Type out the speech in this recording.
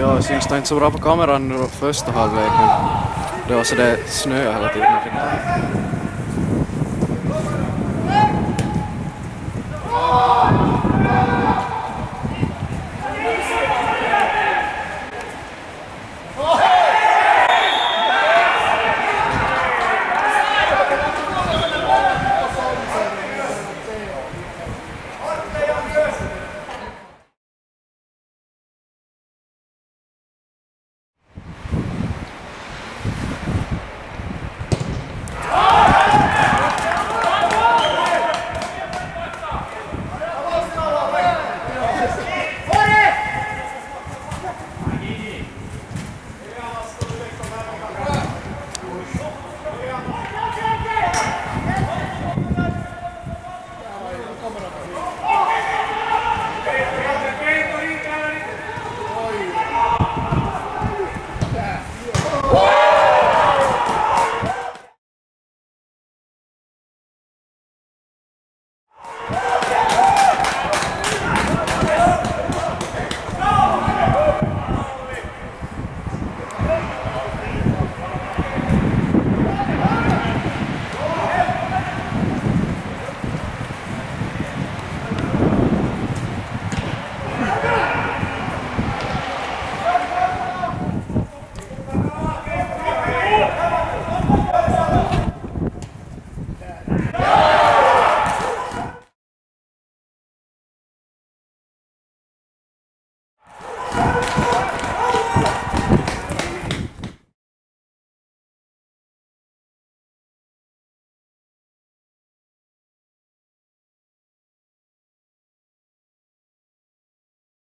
Ja, syns det inte så bra på kameran nu första halvleken. det var så det snöade hela tiden.